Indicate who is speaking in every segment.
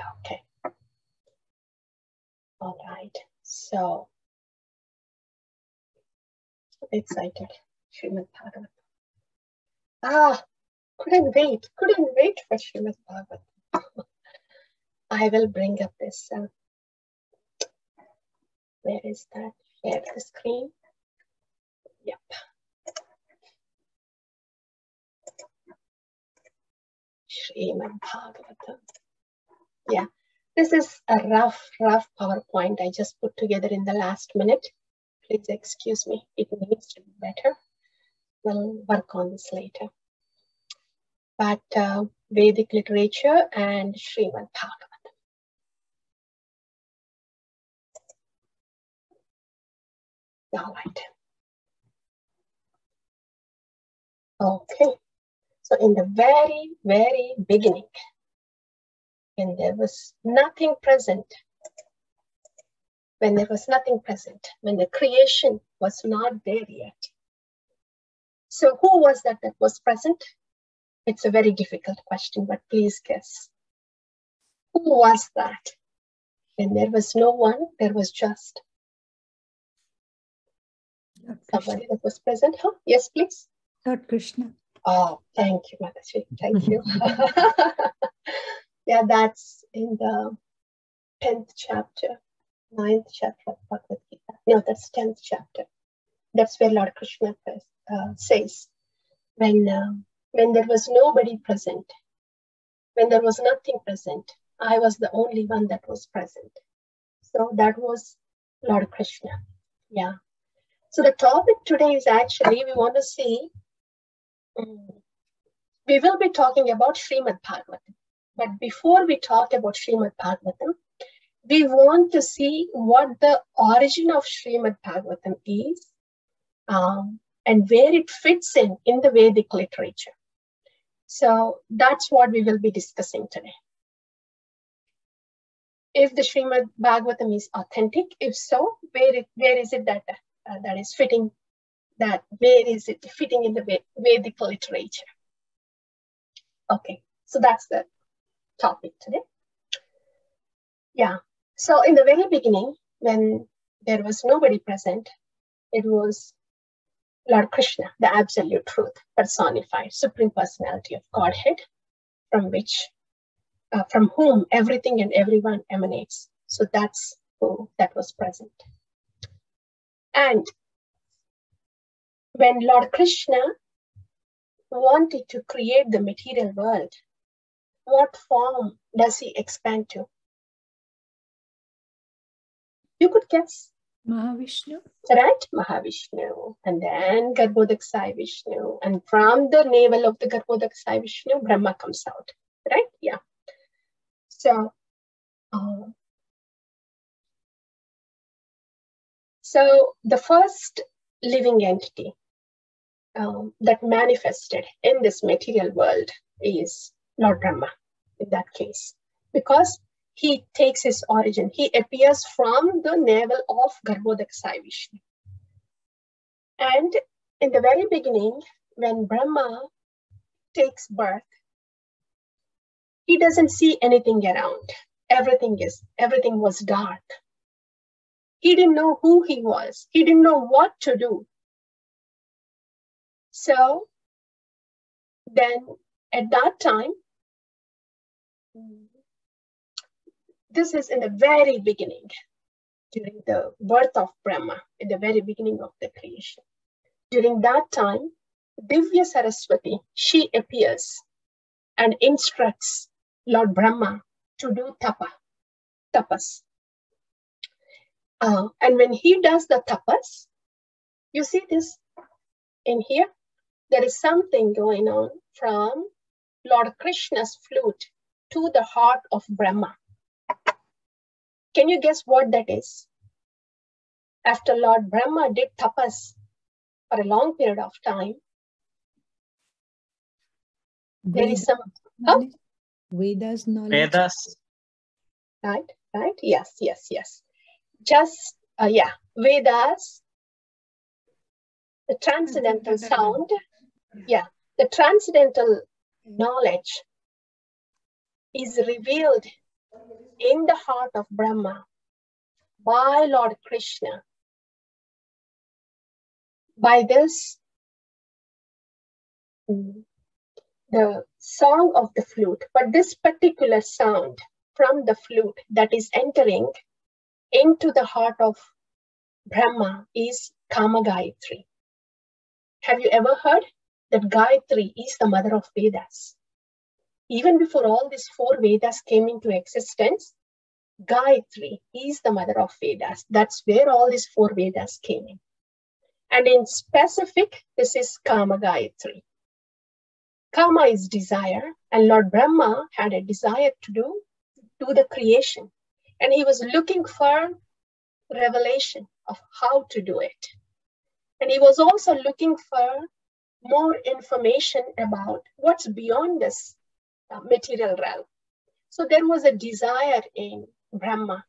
Speaker 1: Okay. All right. So excited. Srimad Bhagavatam. Ah, couldn't wait. Couldn't wait for Srimad Bhagavatam. I will bring up this. Uh, where is that? Share the screen. Yep. Srimad Bhagavatam. Yeah, this is a rough, rough PowerPoint I just put together in the last minute. Please excuse me, it needs to be better. We'll work on this later. But uh, Vedic literature and Srimad Bhagavatam. All right. Okay. So in the very, very beginning, when there was nothing present, when there was nothing present, when the creation was not there yet. So who was that that was present? It's a very difficult question, but please guess. Who was that? When there was no one, there was just somebody that was present. Huh? Yes, please.
Speaker 2: Lord Krishna.
Speaker 1: Oh, thank you, Mataji. Thank you. yeah, that's in the 10th chapter, 9th chapter of Bhagavad Gita. No, that's 10th chapter. That's where Lord Krishna uh, says, when, uh, when there was nobody present, when there was nothing present, I was the only one that was present. So that was Lord Krishna. Yeah. So the topic today is actually we want to see we will be talking about Srimad Bhagavatam. But before we talk about Srimad Bhagavatam, we want to see what the origin of Srimad Bhagavatam is um, and where it fits in in the Vedic literature. So that's what we will be discussing today. If the Srimad Bhagavatam is authentic, if so, where, it, where is it that, uh, that is fitting that where is it fitting in the Vedic literature? Okay, so that's the topic today. Yeah, so in the very beginning, when there was nobody present, it was Lord Krishna, the absolute truth, personified, supreme personality of Godhead, from which, uh, from whom everything and everyone emanates. So that's who that was present. And when Lord Krishna wanted to create the material world, what form does he expand to? You could guess.
Speaker 2: Mahavishnu.
Speaker 1: Right? Mahavishnu. And then Garbhodakasai Vishnu. And from the navel of the Garbhodakasai Vishnu, Brahma comes out. Right? Yeah. So, uh, so the first living entity um, that manifested in this material world is Lord Brahma in that case, because he takes his origin. He appears from the navel of Garbhodakasai Vishnu. And in the very beginning, when Brahma takes birth, he doesn't see anything around. Everything is everything was dark. He didn't know who he was. He didn't know what to do. So then at that time, this is in the very beginning, during the birth of Brahma, in the very beginning of the creation. During that time, Divya Saraswati, she appears and instructs Lord Brahma to do tapa, tapas. Uh, and when he does the tapas, you see this in here? there is something going on from Lord Krishna's flute to the heart of Brahma. Can you guess what that is? After Lord Brahma did tapas for a long period of time, there is some
Speaker 2: oh? Vedas knowledge.
Speaker 3: Vedas.
Speaker 1: Right, right. Yes, yes, yes. Just uh, yeah, Vedas, the transcendental sound yeah, the transcendental knowledge is revealed in the heart of Brahma by Lord Krishna. By this, the song of the flute, but this particular sound from the flute that is entering into the heart of Brahma is Kama Gayatri. Have you ever heard that Gayatri is the mother of Vedas? Even before all these four Vedas came into existence, Gayatri is the mother of Vedas. That's where all these four Vedas came in. And in specific, this is Kama Gayatri. Kama is desire, and Lord Brahma had a desire to do, do the creation. And he was looking for revelation of how to do it. And he was also looking for more information about what's beyond this uh, material realm. So there was a desire in Brahma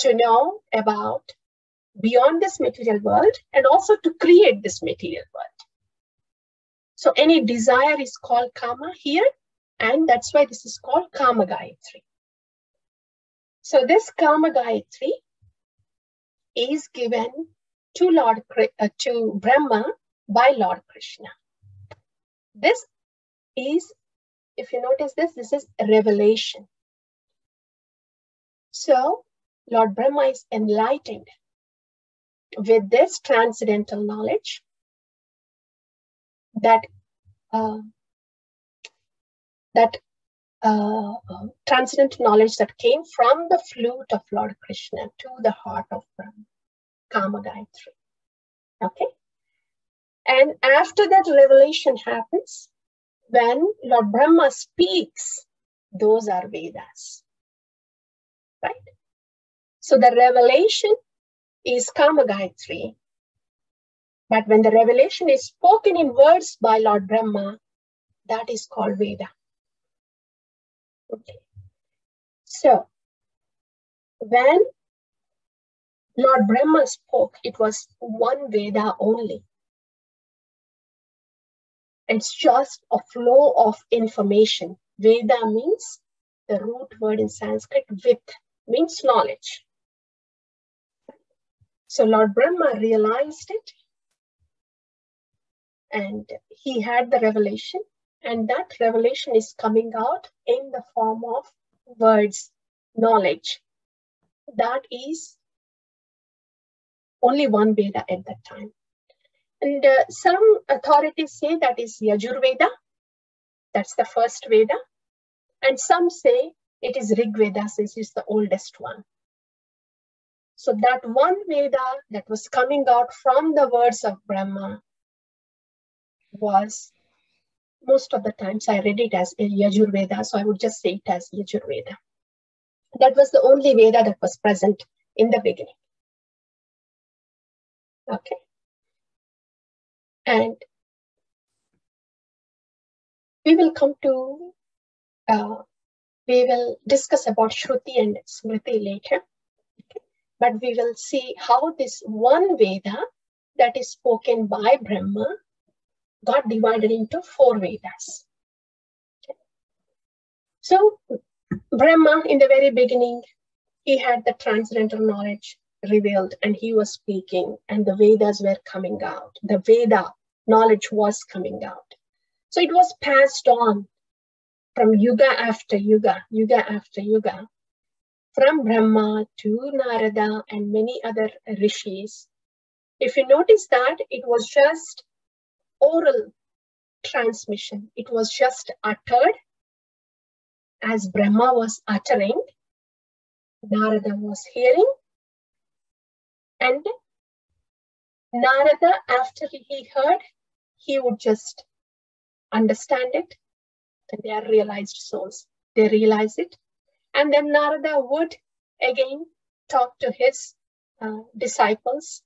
Speaker 1: to know about beyond this material world and also to create this material world. So any desire is called Kama here, and that's why this is called Kama Gayatri. So this Kama Gayatri is given to Lord uh, to Brahma by Lord Krishna. This is, if you notice this, this is revelation. So Lord Brahma is enlightened with this transcendental knowledge that uh, that uh, uh, transcendent knowledge that came from the flute of Lord Krishna to the heart of Brahma, Kama Gayatri. Okay? And after that revelation happens, when Lord Brahma speaks, those are Vedas. Right? So the revelation is Kama Gayatri, but when the revelation is spoken in words by Lord Brahma, that is called Veda. Okay. So, when Lord Brahma spoke, it was one Veda only. It's just a flow of information. Veda means the root word in Sanskrit, vid means knowledge. So Lord Brahma realized it and he had the revelation and that revelation is coming out in the form of words knowledge that is only one veda at that time and uh, some authorities say that is yajurveda that's the first veda and some say it is rig veda since it's the oldest one so that one veda that was coming out from the words of brahma was most of the times I read it as Yajurveda, so I would just say it as Yajurveda. That was the only Veda that was present in the beginning. Okay. And we will come to, uh, we will discuss about Shruti and Smriti later. But we will see how this one Veda that is spoken by Brahma got divided into four Vedas. So Brahma, in the very beginning, he had the transcendental knowledge revealed and he was speaking and the Vedas were coming out. The Veda knowledge was coming out. So it was passed on from yuga after yuga, yuga after yuga, from Brahma to Narada and many other rishis. If you notice that, it was just oral transmission. It was just uttered as Brahma was uttering, Narada was hearing, and Narada, after he heard, he would just understand it. And they are realized souls. They realize it. And then Narada would again talk to his uh, disciples,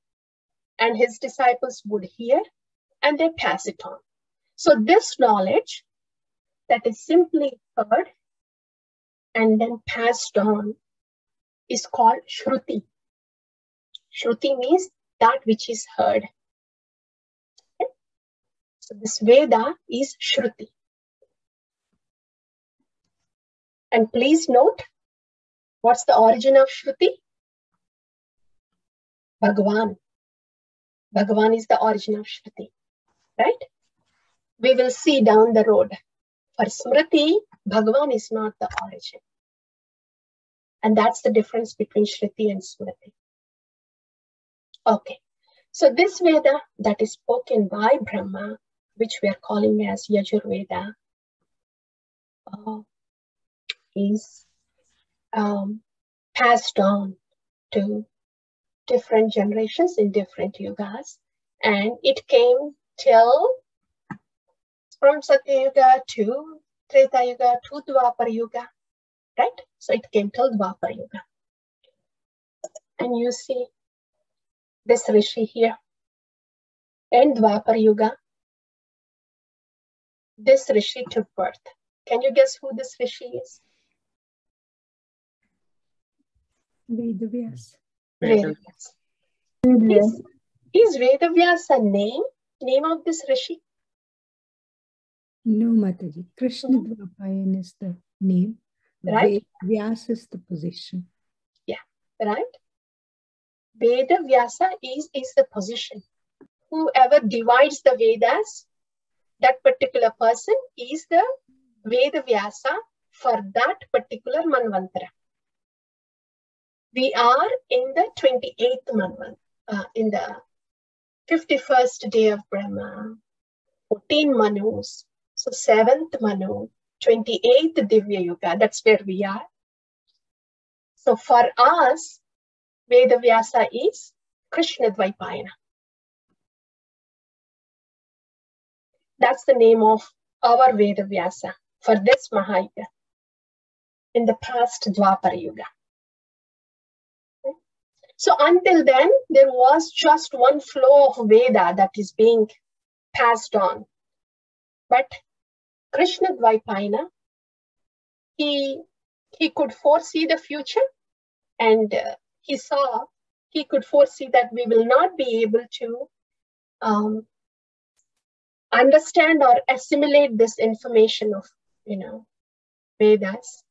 Speaker 1: and his disciples would hear and they pass it on. So this knowledge that is simply heard and then passed on is called Shruti. Shruti means that which is heard. Okay? So this Veda is Shruti. And please note What's the origin of Shruti? Bhagavan. Bhagavan is the origin of Shruti, right? We will see down the road. For Smriti, Bhagavan is not the origin. And that's the difference between Shruti and Smriti. Okay, so this Veda that is spoken by Brahma, which we are calling as Yajurveda, uh, is um, passed on to different generations in different yugas. And it came till from Satya Yuga to Treta Yuga to Dwapar Yuga, right? So it came till Dwapar Yuga. And you see this Rishi here. In Dwapar Yuga, this Rishi took birth. Can you guess who this Rishi is?
Speaker 2: Vedavyas.
Speaker 1: Vedavyas. Is, is Vedavyas a name? Name of this Rishi?
Speaker 2: No, Mataji. Krishna Dvapayan is the name.
Speaker 1: Right.
Speaker 2: Vyas is the position.
Speaker 1: Yeah, right? Veda Vyasa is, is the position. Whoever divides the Vedas, that particular person is the Veda Vyasa for that particular Manvantara. We are in the 28th Manvantara, uh, in the 51st day of Brahma, 14 Manus, so 7th Manu, 28th Divya Yuga, that's where we are. So for us, Veda Vyasa is Krishna Dvaipayana. That's the name of our Veda Vyasa for this Mahayuga in the past Dwapara Yuga. So until then, there was just one flow of Veda that is being passed on. But Krishna Dvaipayana, he, he could foresee the future and uh, he saw, he could foresee that we will not be able to um, understand or assimilate this information of, you know, Vedas.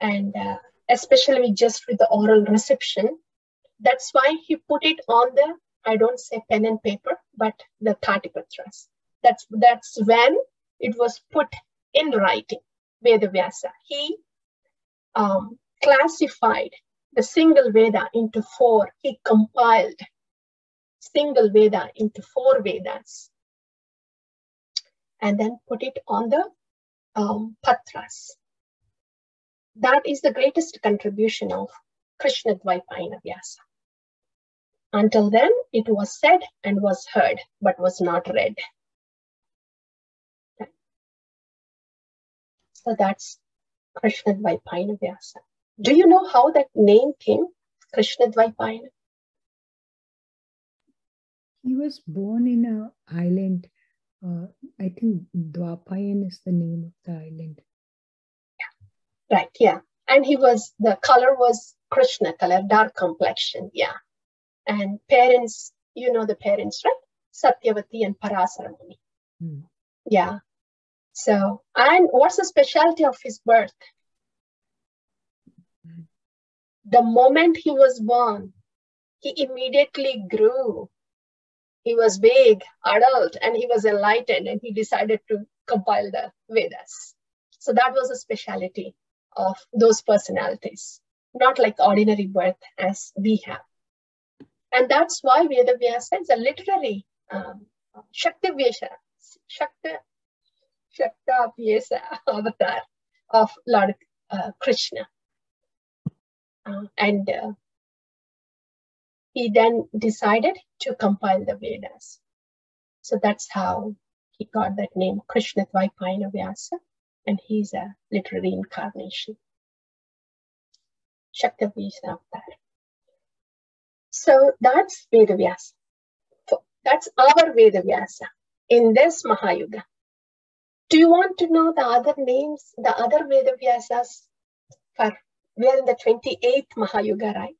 Speaker 1: And uh, especially just with the oral reception. That's why he put it on the, I don't say pen and paper, but the Tatipatras. That's, that's when it was put in writing, Vedavyasa. He um, classified the single Veda into four. He compiled single Veda into four Vedas and then put it on the um, Patras. That is the greatest contribution of Krishna Dvaipayana Vyasa. Until then, it was said and was heard, but was not read. So that's Krishna Dvaipayana Vyasa. Do you know how that name came, Krishna Dvaipayana?
Speaker 2: He was born in an island. Uh, I think Dwapayan is the name of the island.
Speaker 1: Yeah. Right, yeah. And he was, the color was Krishna color, dark complexion, yeah. And parents, you know the parents, right? Satyavati and Parasaramuni.
Speaker 2: Hmm.
Speaker 1: Yeah. So, and what's the specialty of his birth? The moment he was born, he immediately grew. He was big, adult, and he was enlightened, and he decided to compile the Vedas. So that was a specialty of those personalities, not like ordinary birth as we have. And that's why Vedavyasa is a literary um, Shaktyavesha, Shakta, Shaktyavesha avatar of Lord uh, Krishna. And uh, he then decided to compile the Vedas. So that's how he got that name, Krishna Dvaipayana Vyasa, and he's a literary incarnation. Shaktyavesha avatar. So that's Vedavyasa. That's our Vedavyasa in this Mahayuga. Do you want to know the other names, the other Vedavyasas? For we are in the 28th Mahayuga, right?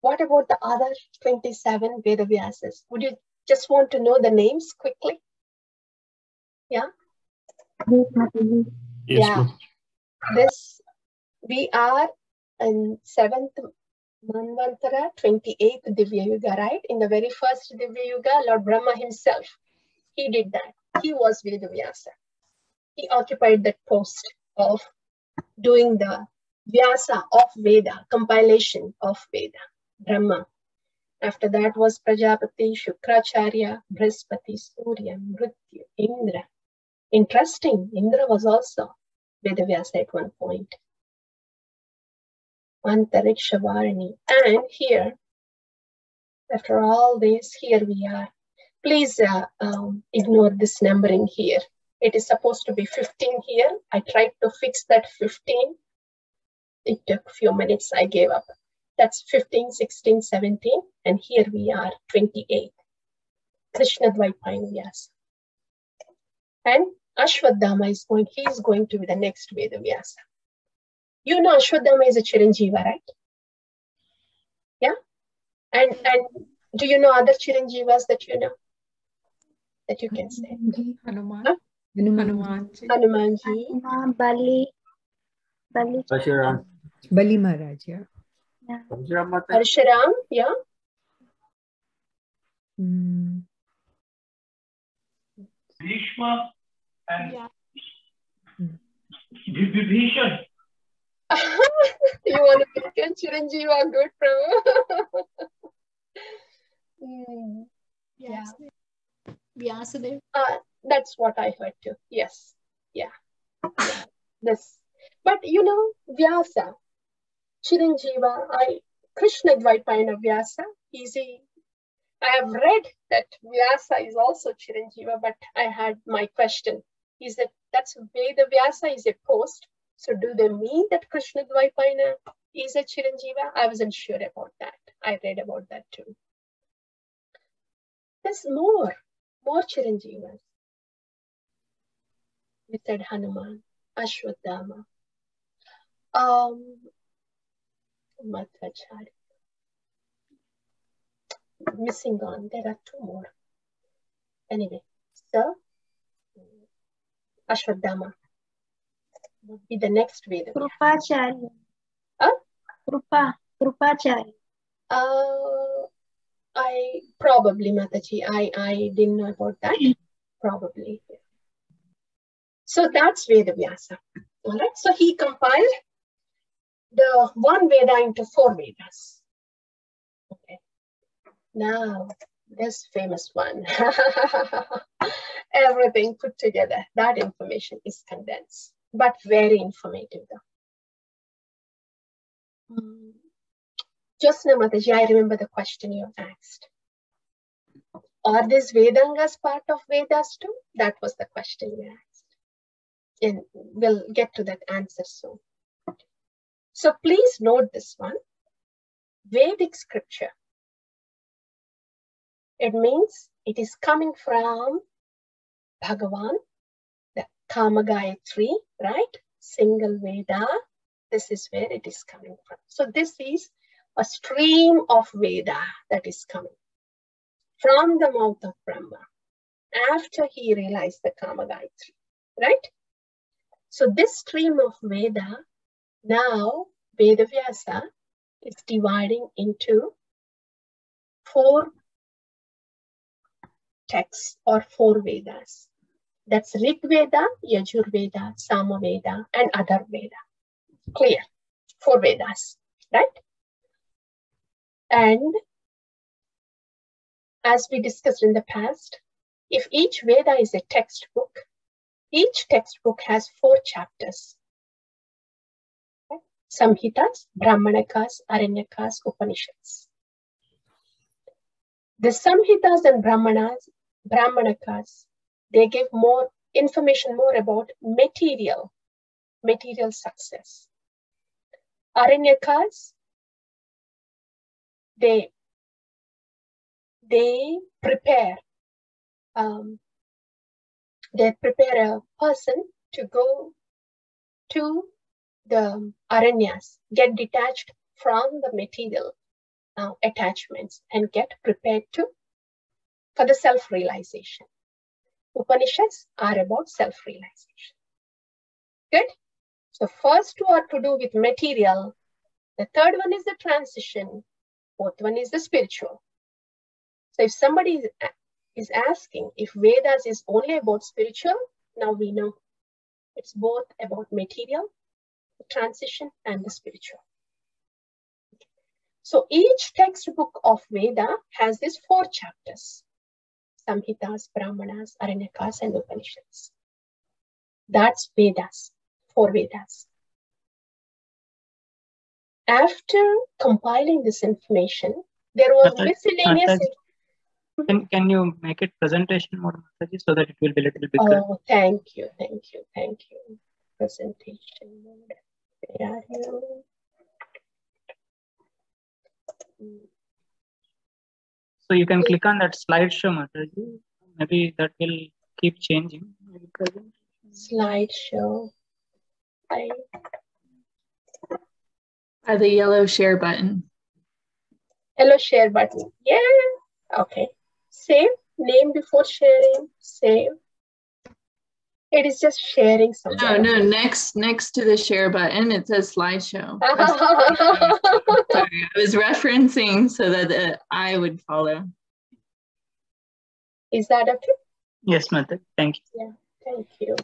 Speaker 1: What about the other 27 Vedavyasas? Would you just want to know the names quickly? Yeah?
Speaker 3: Yes,
Speaker 1: Yeah. This, we are in seventh Manvantara, 28th Divya Yuga, right? In the very first Divya Yuga, Lord Brahma himself, he did that. He was Vedavyasa. He occupied that post of doing the Vyasa of Veda, compilation of Veda, Brahma. After that was Prajapati, Shukracharya, Brihaspati, Surya, Mrityu, Indra. Interesting, Indra was also Vedavyasa at one point. Antarikshavarni. And here, after all this, here we are. Please uh, um, ignore this numbering here. It is supposed to be 15 here. I tried to fix that 15. It took a few minutes. I gave up. That's 15, 16, 17. And here we are, 28. Krishna Dvaipayana Vyasa. And Ashwatthama is going, he is going to be the next Veda Vyasa. You know Ashwatthama is a Chiranjiva, right? Yeah? And and do you know other Chiranjivas that you know? That you can say?
Speaker 3: Hanuman.
Speaker 1: Huh?
Speaker 2: Hanuman.
Speaker 1: Hanumanji.
Speaker 4: Bali. Bali.
Speaker 5: Pashuram.
Speaker 2: Bali Maharaj, yeah.
Speaker 5: Pashuram Mata.
Speaker 1: Parshuram, yeah.
Speaker 2: Mm.
Speaker 6: Bhishma and
Speaker 4: Yeah.
Speaker 6: Vibhishan.
Speaker 1: you want to become Chiranjiva, good, Prabhu. Hmm. Yeah.
Speaker 4: Vyasadev.
Speaker 1: Uh, that's what I heard too. Yes. Yeah. yeah. This. But you know, Vyasa, Chiranjiva, I Krishna Dvaipayana Vyasa, easy. I have read that Vyasa is also Chiranjiva, but I had my question. Is that that's Veda Vyasa is a post? So do they mean that Krishna Dvaipayana is a Chiranjiva? I wasn't sure about that. I read about that too. There's more, more Chiranjivas. We said Hanuman, Ashwatthama, um, Madhvacharya. Missing on, there are two more. Anyway, so Ashwatthama would be the next Veda.
Speaker 4: Krupacharya.
Speaker 1: Huh?
Speaker 4: Krupa. Krupacharya.
Speaker 1: Uh, I probably Mataji, I, I didn't know about that. Probably. So that's Veda Vyasa. All right. So he compiled the one Veda into four Vedas. Okay. Now, this famous one. Everything put together. That information is condensed, but very informative though. Mm. Just now, Mataji, I remember the question you asked. Are these Vedangas part of Vedas too? That was the question you asked. And we'll get to that answer soon. So please note this one. Vedic scripture. It means it is coming from Bhagavan, the Kama Gayatri, right? Single Veda. This is where it is coming from. So this is a stream of Veda that is coming from the mouth of Brahma after he realized the Kama Gayatri, right? So this stream of Veda, now Vedavyasa is dividing into four texts or four Vedas. That's Rig Veda, Yajur Veda, Sama Veda, and Atharva Veda. Clear? Four Vedas, right? And as we discussed in the past, if each Veda is a textbook, each textbook has four chapters. Samhitas, Brahmanakas, Aranyakas, Upanishads. The Samhitas and Brahmanas, Brahmanakas, they give more information more about material, material success. Aranyakas, they they prepare um, they prepare a person to go to the aranyas, get detached from the material uh, attachments and get prepared to for the self-realization. Upanishads are about self-realization. Good. So first two are to do with material, The third one is the transition. Fourth one is the spiritual. So if somebody is, is asking if Vedas is only about spiritual, now we know it's both about material, the transition, and the spiritual. So each textbook of Veda has these four chapters. Samhitas, Brahmanas, Aranyakas, and Upanishads. That's Vedas, four Vedas. After compiling this information, there was
Speaker 3: Mataji,
Speaker 1: miscellaneous.
Speaker 3: Mataji. Can, can you make it presentation mode, Mataji, so that it will be a little bit?
Speaker 1: Oh, thank you, thank you, thank you. Presentation mode. Where?
Speaker 3: So you can click on that slideshow, Mataji. Maybe that will keep changing.
Speaker 1: Slideshow. I,
Speaker 7: By the yellow share button.
Speaker 1: Yellow share button. Yeah. Okay. Save name before sharing. Save. It is just sharing
Speaker 7: No,
Speaker 1: something.
Speaker 7: no, no, next next to the share button, it says slideshow. Slideshow. Sorry, I was referencing so that uh, I would follow.
Speaker 1: is that okay?
Speaker 3: Yes, Mataji. Thank you.
Speaker 1: Yeah, Thank you.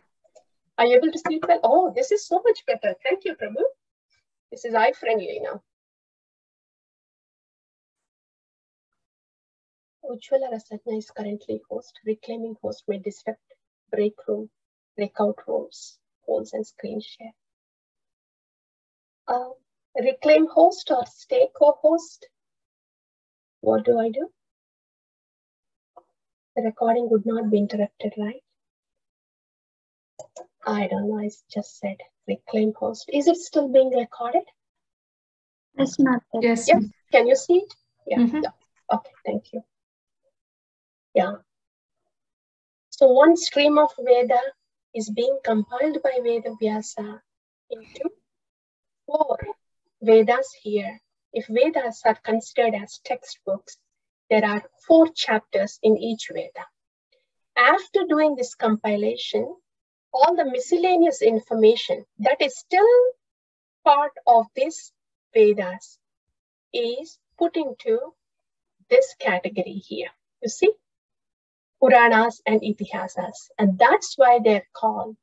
Speaker 1: Are you able to see it well? Oh, this is so much better. Thank you, Prabhu. This is eye friendly now. Ujjvala Rasajna is currently host. Reclaiming host may disrupt break room, breakout rooms, polls and screen share. Uh, reclaim host or stay co-host. What do I do? The recording would not be interrupted, right? I don't know. I just said reclaim host. Is it still being recorded?
Speaker 4: It's not.
Speaker 7: Yes.
Speaker 1: Yes. Can you see it? Yeah.
Speaker 7: Mhm.
Speaker 1: yeah. Okay. Thank you. Yeah. So one stream of Veda is being compiled by Veda Vyasa into four Vedas here. If Vedas are considered as textbooks, there are four chapters in each Veda. After doing this compilation, all the miscellaneous information that is still part of this Vedas is put into this category here. You see? Puranas and Itihasas. And that's why they're called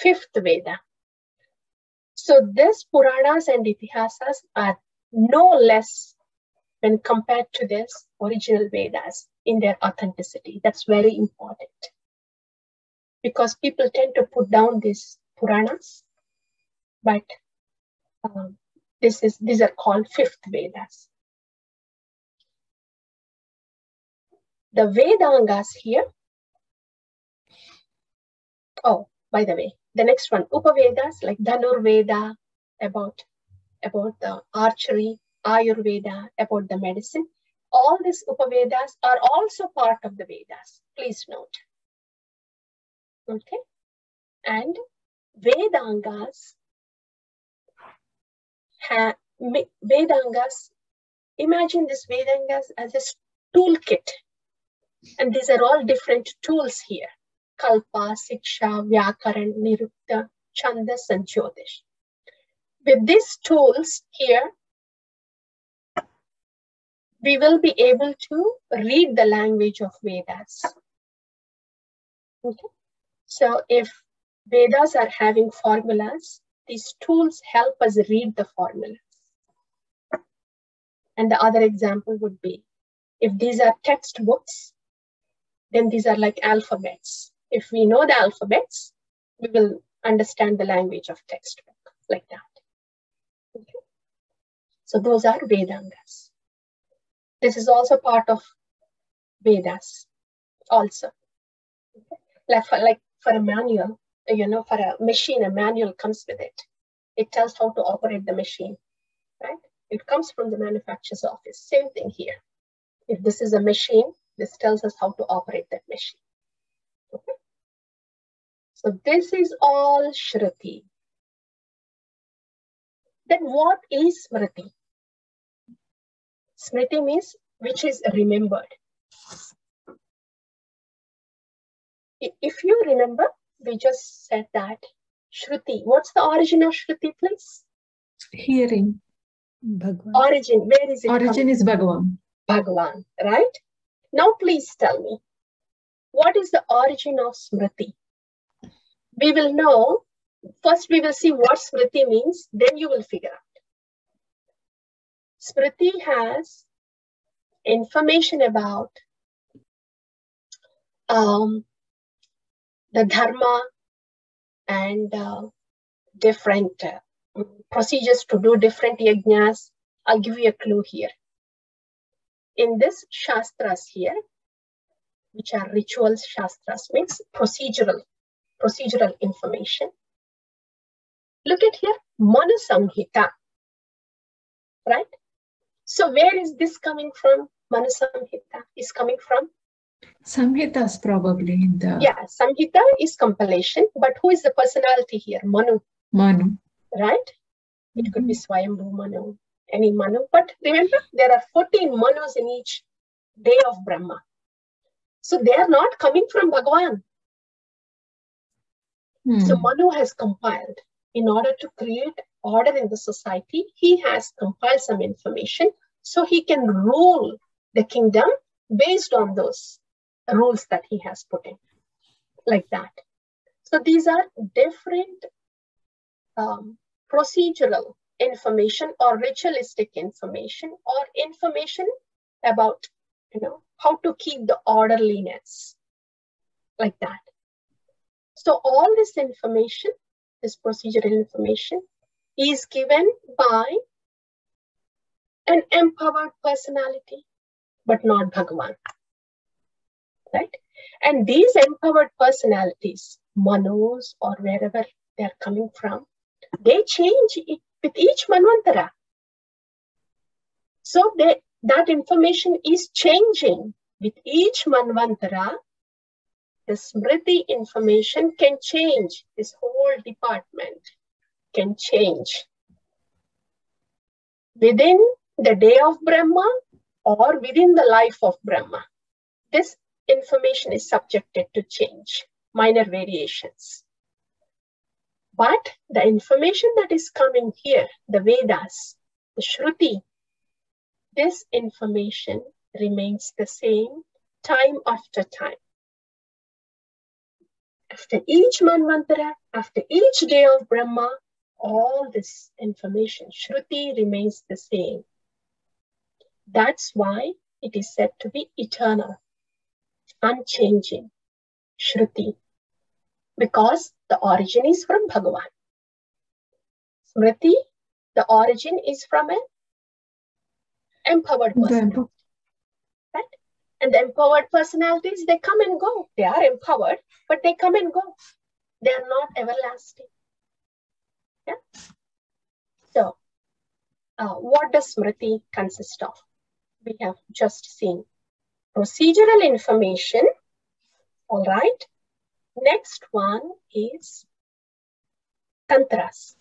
Speaker 1: fifth Veda. So this Puranas and Itihasas are no less when compared to this original Vedas in their authenticity. That's very important. Because people tend to put down these Puranas, but um, this is these are called fifth Vedas. The Vedangas here. Oh, by the way, the next one, Upavedas, like Dhanur Veda, about, about the archery, Ayurveda, about the medicine. All these Upavedas are also part of the Vedas. Please note. Okay. And Vedangas Vedangas, imagine this Vedangas as a toolkit. And these are all different tools here. Kalpa, Siksha, Vyakaran, Nirukta, Chandas, and Jyotish. With these tools here, we will be able to read the language of Vedas. Okay. So if Vedas are having formulas, these tools help us read the formulas. And the other example would be, if these are textbooks, then these are like alphabets. If we know the alphabets, we will understand the language of textbook like that. Okay. So those are Vedangas. This is also part of Vedas also. Okay. Like, for, like for a manual, you know, for a machine, a manual comes with it. It tells how to operate the machine, right? It comes from the manufacturer's office. Same thing here. If this is a machine, this tells us how to operate that machine. Okay? So this is all Shruti. Then what is Smriti? Smriti means which is remembered. If you remember, we just said that Shruti. What's the origin of Shruti, please?
Speaker 7: Hearing.
Speaker 2: Bhagwan.
Speaker 1: Origin, where is it?
Speaker 8: Origin is Bhagavan.
Speaker 1: Bhagavan, right? Now please tell me, what is the origin of Smriti? We will know, first we will see what Smriti means, then you will figure out. Smriti has information about um, the dharma and uh, different uh, procedures to do different yajnas. I'll give you a clue here. In this shastras here, which are ritual shastras, means procedural, procedural information. Look at here, Manu Samhita, right? So where is this coming from? Manu Samhita is coming from
Speaker 8: Samhitas probably in the
Speaker 1: Yeah, Samhita is compilation, but who is the personality here? Manu,
Speaker 8: Manu.
Speaker 1: right? It could be Swayambhu Manu, any Manu. But remember, there are 14 Manus in each day of Brahma. So they are not coming from Bhagavan.
Speaker 8: Hmm.
Speaker 1: So Manu has compiled in order to create order in the society. He has compiled some information so he can rule the kingdom based on those rules that he has put in, like that. So these are different um, procedural information or ritualistic information or information about, you know, how to keep the orderliness, like that. So all this information, this procedural information, is given by an empowered personality, but not Bhagavan. Right? And these empowered personalities, Manus or wherever they're coming from, they change it with each Manvantara. So they, that information is changing with each Manvantara. The Smriti information can change. This whole department can change within the day of Brahma or within the life of Brahma. This information is subjected to change, minor variations. But the information that is coming here, the Vedas, the Shruti, this information remains the same time after time. After each Manvantara, after each day of Brahma, all this information, Shruti remains the same. That's why it is said to be eternal, unchanging, Shruti, because the origin is from Bhagavan. Smriti, the origin is from an empowered person. right? And the empowered personalities, they come and go. They are empowered, but they come and go. They are not everlasting. Yeah. So, uh, what does Smriti consist of? We have just seen procedural information. All right. Next one is tantras.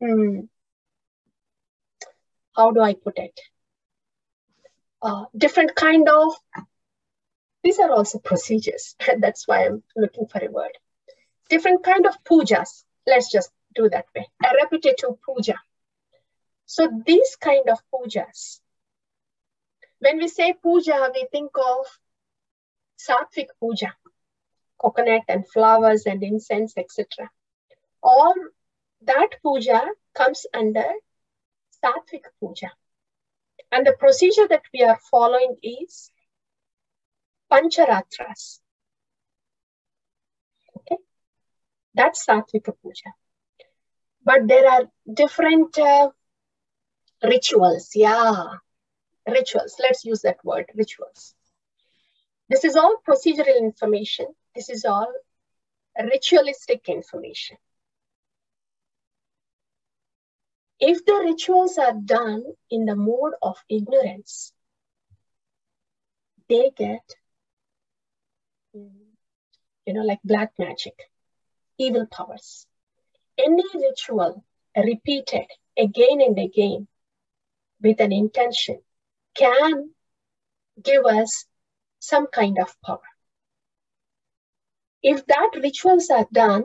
Speaker 1: Hmm. How do I put it? Uh, different kind of these are also procedures that's why i'm looking for a word different kind of pujas let's just do that way a repetitive puja so these kind of pujas when we say puja we think of sattvic puja coconut and flowers and incense etc all that puja comes under sattvic puja and the procedure that we are following is Pancharatras. Okay, that's Satvika Puja. But there are different uh, rituals. Yeah, rituals. Let's use that word rituals. This is all procedural information. This is all ritualistic information. If the rituals are done in the mode of ignorance, they get, you know, like black magic, evil powers. Any ritual repeated again and again with an intention can give us some kind of power. If that rituals are done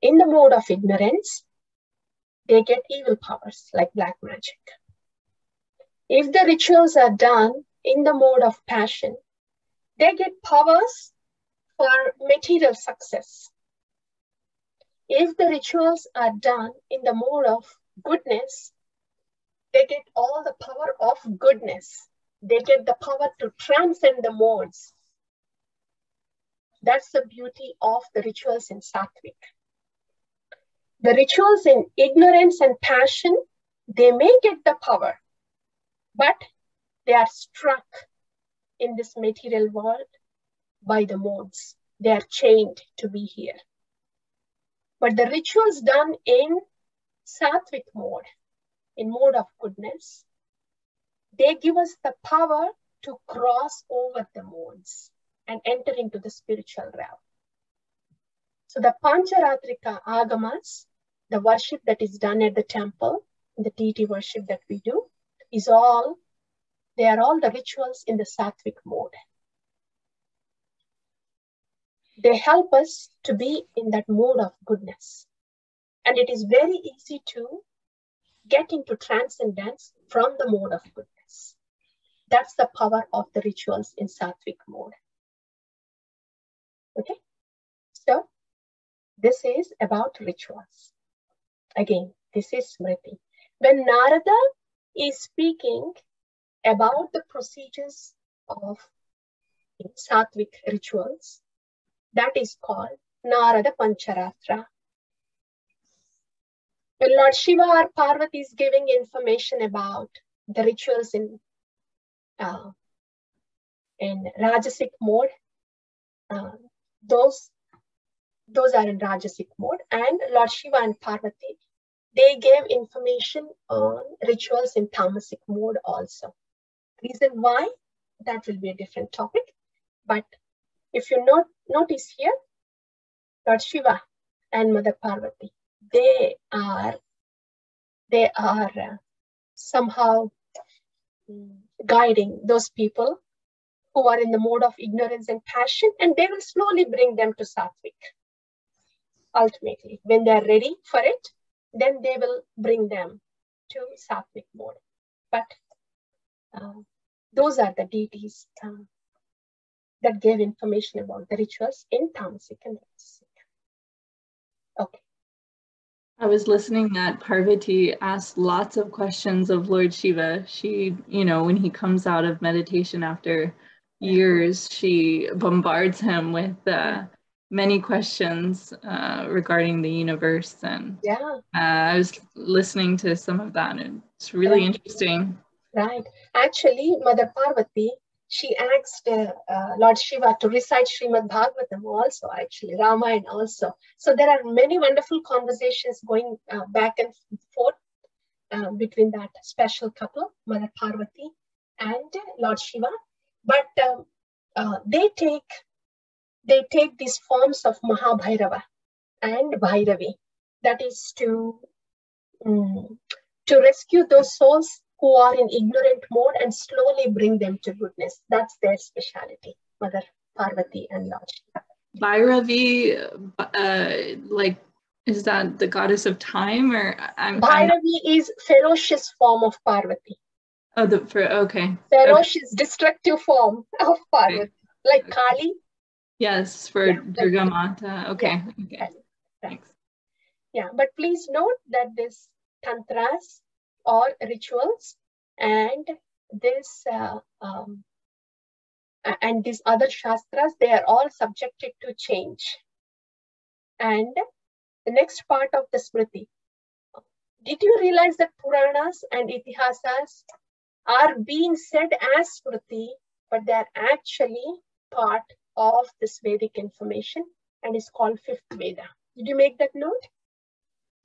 Speaker 1: in the mode of ignorance, they get evil powers like black magic. If the rituals are done in the mode of passion, they get powers for material success. If the rituals are done in the mode of goodness, they get all the power of goodness. They get the power to transcend the modes. That's the beauty of the rituals in Sattvic. The rituals in ignorance and passion, they may get the power, but they are struck in this material world by the modes. They are chained to be here. But the rituals done in sattvic mode, in mode of goodness, they give us the power to cross over the modes and enter into the spiritual realm. So the Pancharatrika Agamas, the worship that is done at the temple, the deity worship that we do, is all, they are all the rituals in the sattvic mode. They help us to be in that mode of goodness. And it is very easy to get into transcendence from the mode of goodness. That's the power of the rituals in sattvic mode. Okay, so this is about rituals. Again, this is Smriti. When Narada is speaking about the procedures of sattvic rituals, that is called Narada Pancharatra. When Lord Shiva or Parvati is giving information about the rituals in, uh, in Rajasic mode, uh, those, those are in Rajasic mode, and Lord Shiva and Parvati, they gave information on rituals in Tamasic mode also. Reason why, that will be a different topic, but if you not, notice here, Lord Shiva and Mother Parvati, they are, they are uh, somehow guiding those people who are in the mode of ignorance and passion, and they will slowly bring them to sattvic. Ultimately, when they are ready for it, then they will bring them to sattvic mode. But uh, those are the deities uh, that gave information about the rituals in Tamasic and Rajasic. Okay.
Speaker 7: I was listening that Parvati asked lots of questions of Lord Shiva. She, you know, when he comes out of meditation after years, she bombards him with uh, many questions uh, regarding the universe. And
Speaker 1: yeah,
Speaker 7: uh, I was listening to some of that, and it's really
Speaker 1: right.
Speaker 7: interesting.
Speaker 1: Right. Actually, Mother Parvati, she asked uh, uh, Lord Shiva to recite Srimad Bhagavatam also, actually, Ramayana also. So there are many wonderful conversations going uh, back and forth between that special couple, Mother Parvati and Lord Shiva. But um, uh, they take they take these forms of Mahabhairava and Bhairavi. That is to um, to rescue those souls who are in ignorant mode and slowly bring them to goodness. That's their specialty, Mother Parvati and Lord Shiva.
Speaker 7: Bhairavi, uh, like, is that the goddess of time or I'm,
Speaker 1: Bhairavi
Speaker 7: I'm...
Speaker 1: is ferocious form of Parvati.
Speaker 7: Oh, the for okay.
Speaker 1: Ferocious, okay. destructive form of Parvati, okay. like okay. Kali.
Speaker 7: Yes, for yeah, Durga Mata. Okay. Yeah. Okay.
Speaker 1: Right. Thanks. Yeah, but please note that this tantras or rituals and this uh, um, and these other shastras they are all subjected to change and the next part of the smriti did you realize that puranas and itihasas are being said as smriti but they're actually part of this vedic information and is called fifth veda did you make that note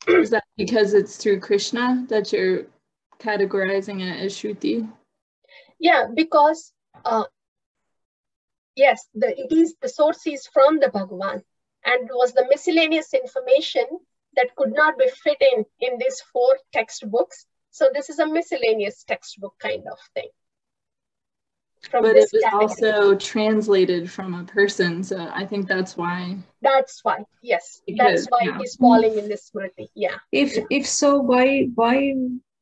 Speaker 7: is that because it's through Krishna that you're categorizing it as Shruti?
Speaker 1: Yeah, because uh, yes, the, it is the source is from the Bhagavan and was the miscellaneous information that could not be fit in in these four textbooks. So this is a miscellaneous textbook kind of thing. from
Speaker 7: but
Speaker 1: this
Speaker 7: it was
Speaker 1: category.
Speaker 7: also translated from a person. So I think that's why.
Speaker 1: That's why, yes, that's
Speaker 7: Because,
Speaker 1: why
Speaker 7: yeah.
Speaker 1: he's falling in this smriti. Yeah,
Speaker 8: If if so, why why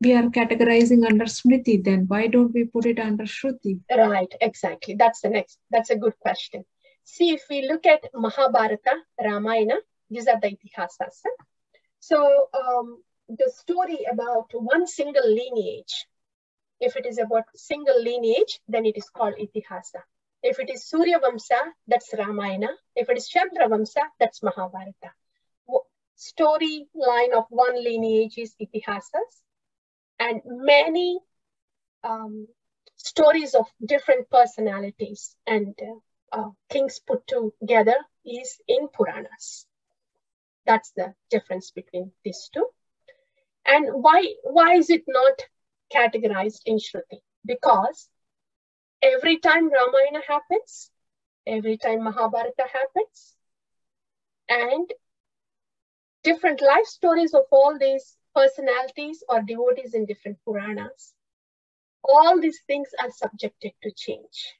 Speaker 8: we are categorizing under Smriti then? Why don't we put it under Shruti?
Speaker 1: right, exactly. That's the next. That's a good question. See, if we look at Mahabharata, Ramayana, these are the itihasas. So um, the story about one single lineage, if it is about single lineage, then it is called itihasa. If it is Surya Vamsa, that's Ramayana. If it is Chandra Vamsa, that's Mahabharata. Story line of one lineage is itihasas, and many um, stories of different personalities and uh, uh, things put together is in Puranas. That's the difference between these two. And why, why is it not categorized in Shruti? Because every time Ramayana happens, every time Mahabharata happens, and different life stories of all these personalities or devotees in different Puranas, all these things are subjected to change.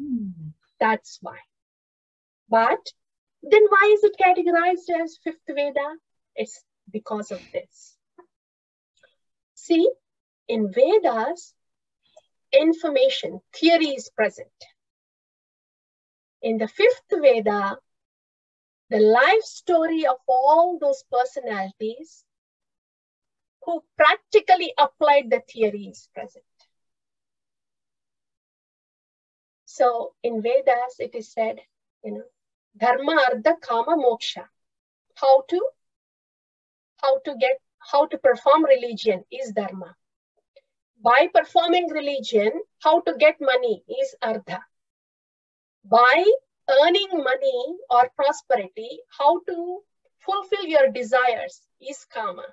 Speaker 1: Hmm. That's why. But then why is it categorized as fifth Veda? It's because of this. See, in Vedas, information, theory is present. In the fifth Veda, the life story of all those personalities who practically applied the theory is present. So in Vedas, it is said, you know, dharma, artha, kama, moksha. How to, how to get, how to perform religion is dharma. By performing religion, how to get money is artha. By earning money or prosperity, how to fulfill your desires is kama.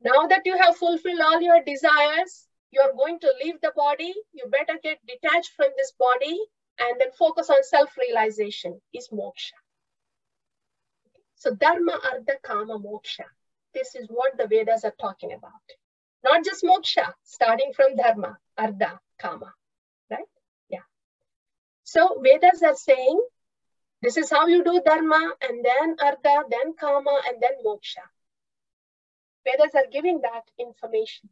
Speaker 1: Now that you have fulfilled all your desires, you're going to leave the body. You better get detached from this body and then focus on self-realization is moksha. So dharma, artha, kama, moksha. This is what the Vedas are talking about. Not just moksha, starting from dharma, artha, kama, right? Yeah. So Vedas are saying, this is how you do dharma, and then artha, then kama, and then moksha. Vedas are giving that information.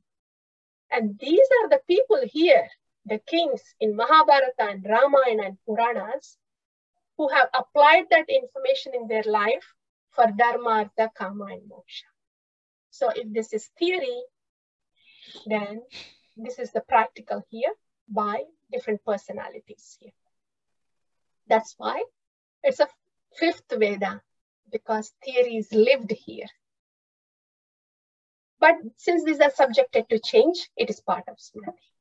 Speaker 1: And these are the people here, the kings in Mahabharata and Ramayana and Puranas, who have applied that information in their life for Dharma, Artha, Kama, and Moksha. So if this is theory, then this is the practical here by different personalities here. That's why it's a fifth Veda, because theory is lived here. But since these are subjected to change, it is part of Smriti.